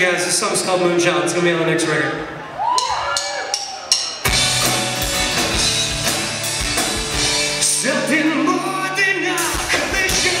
guys. This song's called Moonchild. It's going to be on the next record. More than a commission.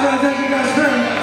I'd like to thank you guys very much.